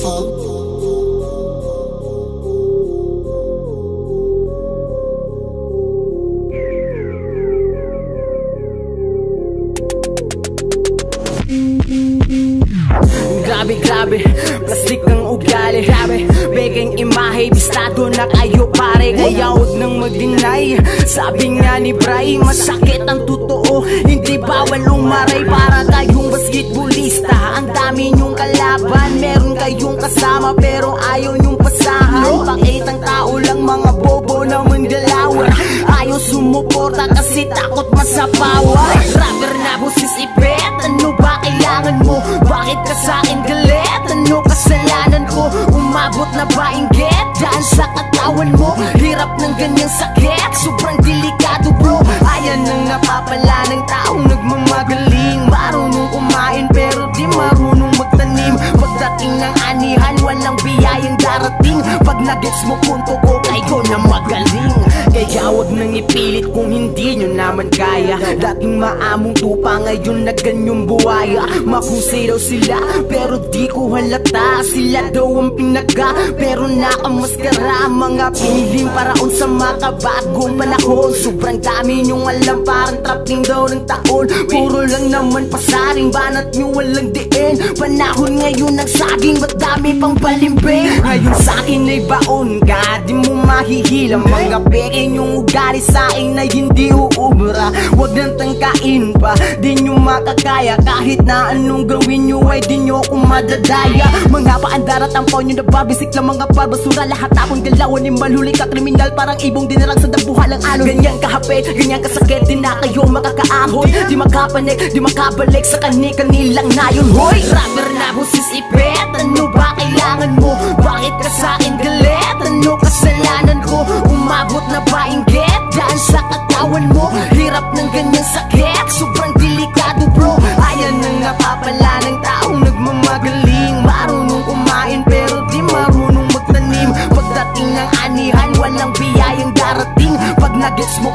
Oh. Grabe, plastic ng ugali. Grabe, beking imahe Bistado na kayo pare. Kaya huwag nang mag-deny. Sabi nga ni Bray Masakit ang totoo. Hindi bawal umaray Para kayong basketballista. Ang dami nyong kalaban. Meron kayong kasama Pero ayaw nyong pasahan. Pakitang tao lang mga bobo naman galawan Ayaw sumuporta kasi takot masapawan Rapper na busis ipet Ano ba kailangan mo? Bakit ka sa Inggit? Daan sa katawan mo. Hirap ng ganyang sakit. Sobrang delikado bro. Ayan ang napapala ng taong nagmamagaling. Marunong kumain pero di marunong magtanim. Pagdating ng anihan walang biyayang darating. Pag nagets mo punto ko kayo na magaling. Kaya wag nang ipilit kung hindi nyo naman kaya. Dating maamong tupa ngayon na ganyong buhaya Mahusay daw sila pero di ko halata. Sila daw ang pinaga pero nakamaskara Mga piniling paraon sa makabagong panahon. Sobrang dami nyong alam parang trapping daw ng taon. Puro lang naman pasaring banat nyo walang diin. Panahon ngayon ng saging ba't dami pang balimbing? Ngayon sa akin ay baon ka Di mo mahihilang mga peke nyong ugali sa akin na hindi uubra Huwag nang tangkain pa. Di nyo makakaya kahit na anong gawin nyo ay di nyo ako madadaya. Mga paandar at tampaw nyo nababisik lang mga barbasura Lahat akong galawan ni malhuli ka kriminal. Parang ibong dinarang sa dabuhalang alon. Ganyan kahapit, ganyan kasakit Di na kayo makakaahon Di makapanik, di makabalik sa kani-kanilang nayon. Hoy! Rapper na busis Umabot na ba inggit? Daan sa katawan mo Hirap ng ganyang sakit Sobrang delikado bro. Ayan ang napapala ng taong nagmamagaling. Marunong kumain pero di marunong magtanim. Pagdating ng anihan walang biyayang darating. Pag nagets mo